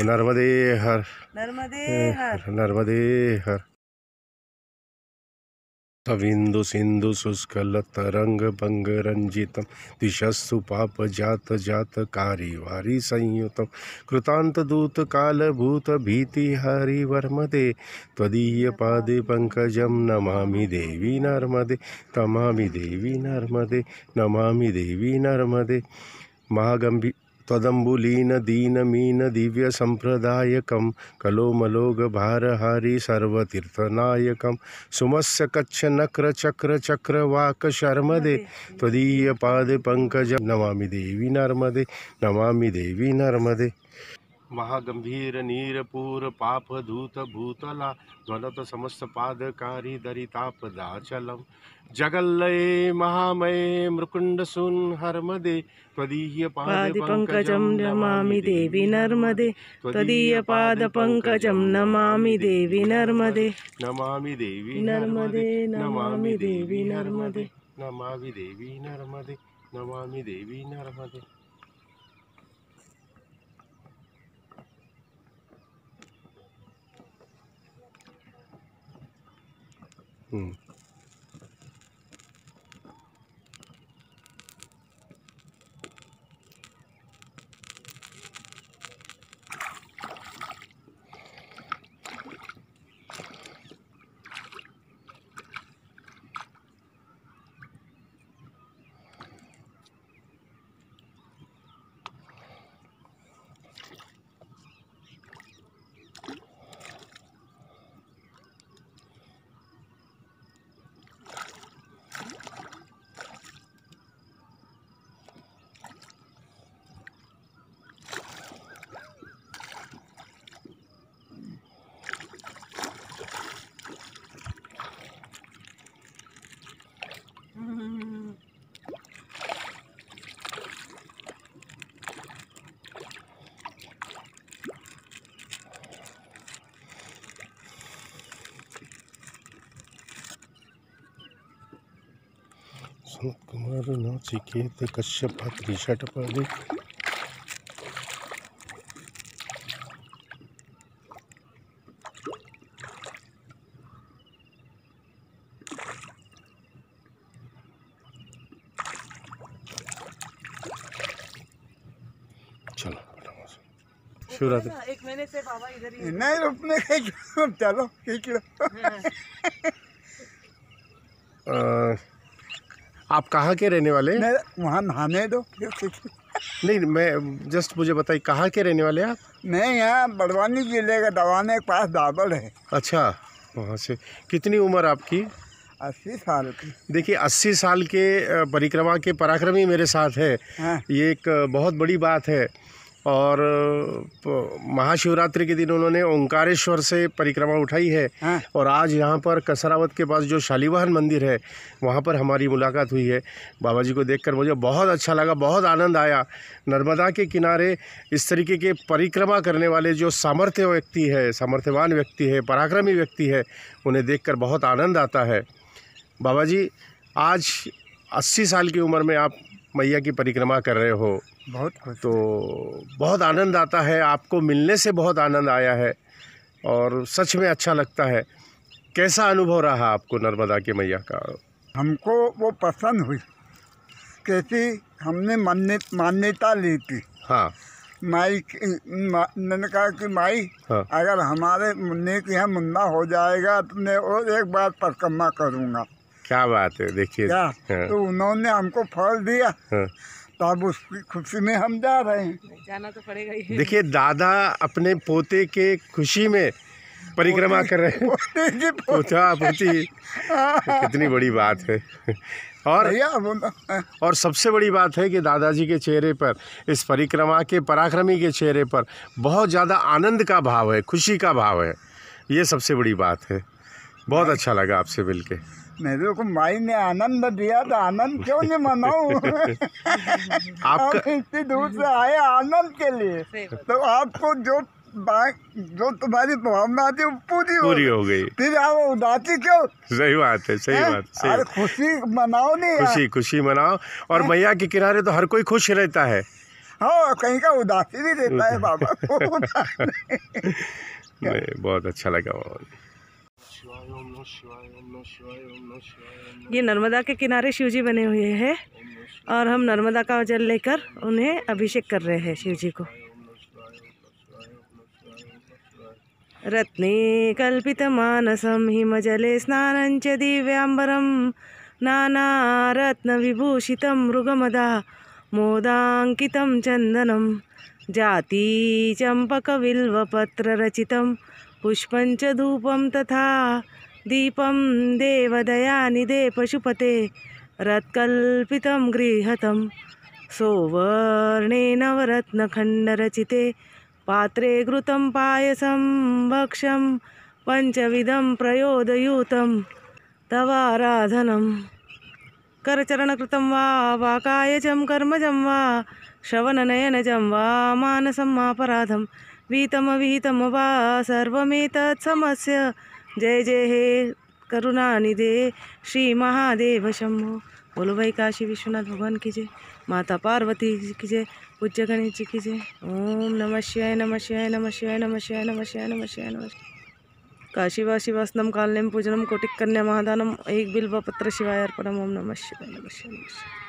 नर्मदे हर नर्मदे हर नर्मदे हर तविन्दु सिन्धु शुष्कल तरंग भंग रंजितम दिशस्सु पाप जात जात कारी वारी संयुतम। कृतांत दूत काल भूत भीति हरि वर्मदे त्वदीय पादे पंकजम नमामि देवी नर्मदे तमामि देवी नर्मदे नमामि देवी नर्मदे। महागंभी त्वदम्बुलीन दीनमीन दिव्य संप्रदायकं कलोमलोग भारहारी सर्वतीर्थनायकं सुमस्य कच्छ नक्र चक्र चक्रवाक शर्मदे तदीय पाद पंकज नमा देवी नर्मदे नमा देवी नर्मदे। महागंभीर नीरपूर पाप धूत भूतला ज्वलत समस्त पादकारी दरितापदाचलम जगल्लये महामये मृकुण्ड सुन हर्मदे त्वदीय पादिपङ्कजं नमामि देवी नर्मदे। त्वदीयपादपङ्कजं नमामि देवी नर्मदे। नमामि देवी नर्मदे नमामि देवी नर्मदे। नमामि देवी नर्मदे नमामि देवी नर्मदे। Hmm. संत कुमार नचिकेत कश्यप त्रिषटपदे चलो शिवरात्रि। एक महीने से बाबा इधर ही नहीं रुकने का चलो खींच लो आप कहाँ के रहने वाले हैं? वहाँ नहाने दो। नहीं मैं जस्ट मुझे बताइए कहाँ के रहने वाले आप? मैं यहाँ बड़वानी ज़िले का दवाने के पास दाबल है। अच्छा वहाँ से। कितनी उम्र आपकी? अस्सी साल की। देखिए अस्सी साल के परिक्रमा के पराक्रमी मेरे साथ है। हाँ। ये एक बहुत बड़ी बात है। और महाशिवरात्रि के दिन उन्होंने ओंकारेश्वर से परिक्रमा उठाई है। हाँ। और आज यहाँ पर कसरावत के पास जो शालीवाहन मंदिर है वहाँ पर हमारी मुलाकात हुई है। बाबा जी को देखकर मुझे बहुत अच्छा लगा बहुत आनंद आया। नर्मदा के किनारे इस तरीके के परिक्रमा करने वाले जो सामर्थ्य व्यक्ति है सामर्थ्यवान व्यक्ति है पराक्रमी व्यक्ति है उन्हें देखकर बहुत आनंद आता है। बाबा जी आज अस्सी साल की उम्र में आप मैया की परिक्रमा कर रहे हो। बहुत तो बहुत आनंद आता है आपको मिलने से बहुत आनंद आया है और सच में अच्छा लगता है। कैसा अनुभव रहा आपको नर्मदा के मैया का? हमको वो पसंद हुई कैसी हमने मान्य मान्यता ली थी। हाँ। माई मैंने कहा कि माई हाँ। अगर हमारे मुन्ने के यहाँ मुन्ना हो जाएगा तो मैं और एक बार परिक्रमा करूँगा। क्या बात है देखिए। हाँ, तो उन्होंने हमको फल दिया। हाँ। तो अब उसकी खुशी में हम जा रहे हैं। जाना तो पड़ेगा ही। देखिए दादा अपने पोते के खुशी में परिक्रमा कर रहे हैं। पोते पोता पोती। कितनी बड़ी बात है। और और सबसे बड़ी बात है कि दादाजी के चेहरे पर इस परिक्रमा के पराक्रमी के चेहरे पर बहुत ज़्यादा आनंद का भाव है खुशी का भाव है। ये सबसे बड़ी बात है। बहुत अच्छा लगा आपसे मिल के मेरे को माई ने आनंद दिया तो आनंद क्यों नहीं मनाऊं? हम इतनी दूर से आए आनंद के लिए। तो आपको जो जो तुम्हारी भावना थी वो पूरी पूरी हो गई। फिर आप उदासी क्यों? सही बात है सही हैं? बात सही। अरे खुशी मनाओ नहीं खुशी खुशी मनाओ। और मैया के किनारे तो हर कोई खुश रहता है। हाँ कहीं का उदासी भी देता है बाबा को। नहीं। नहीं बहुत अच्छा लगा। बाबा शिवाय ओम नमः शिवाय ओम नमः शिवाय ओम नमः शिवाय ये नर्मदा के किनारे शिव जी बने हुए हैं और हम नर्मदा का जल लेकर उन्हें अभिषेक कर रहे हैं शिव जी को रत्ने कल्पितमानसं हिमजले स्नानं च दिव्याम्बरं। नानारत्नविभूषितं मृगमदा मोदाङ्कितं चन्दनं। जातीचम्पकविल्वपत्ररचितं पुष्पं च धूपं तथा दीपं देवदयानिदे पशुपते, रत्कल्पितं गृहतं सौवर्णेन नवरत्नखण्डरचिते, पात्रे घृतं पायसं भक्ष्यं पञ्चविधं प्रयोदयूतं, तवाराधनं। करचरणकृतं वा वाकायजं कर्मजं वा, श्रवणनयनजं वा विहितमविहितं वा सर्वमेतत् समस्य जय जय हे करुणानिधे श्री महादेव शंभो बोलो भाई काशी विश्वनाथ भगवान की जय। माता पार्वती की जय। पूज्य गणेश जी की जय। ओम नमः शिवाय नमः शिवाय नमः शिवाय नमः शिवाय नमः शिवाय नमः शिवाय नमः काशीवासी वसनम कालनेम पूजनम कोटिकन्या महादानम। एक बिल्व पत्र शिवाय अर्पणम। ओम नमः शिवाय नमः शिवाय नमः शिवाय।